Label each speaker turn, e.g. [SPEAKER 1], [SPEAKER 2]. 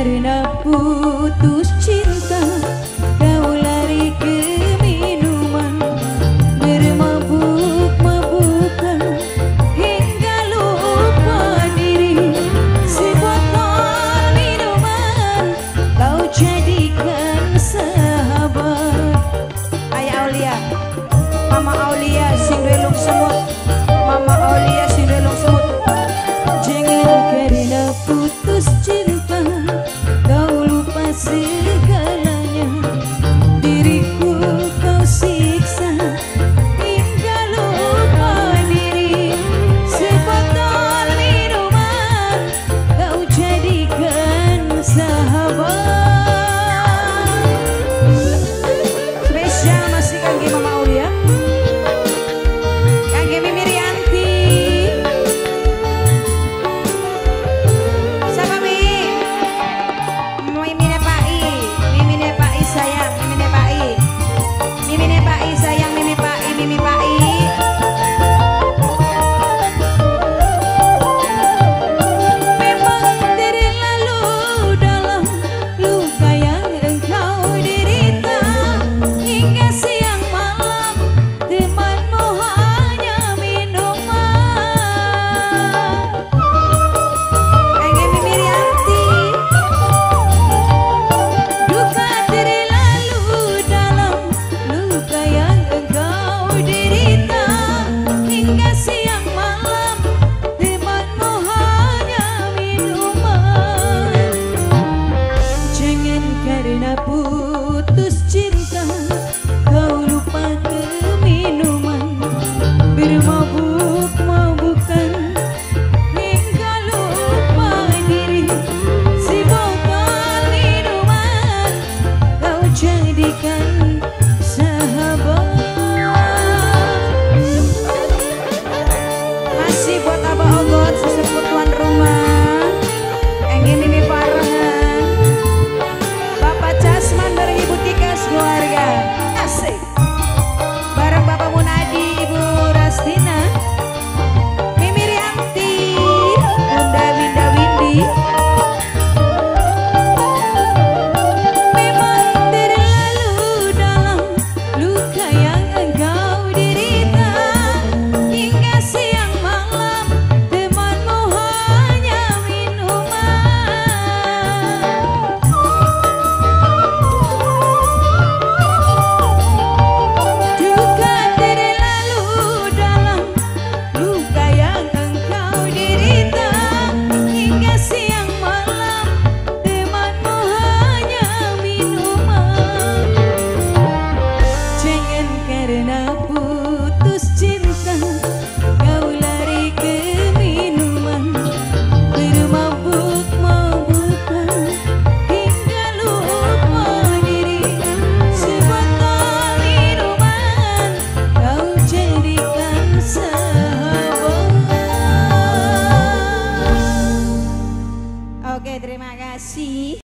[SPEAKER 1] karena putus Oke,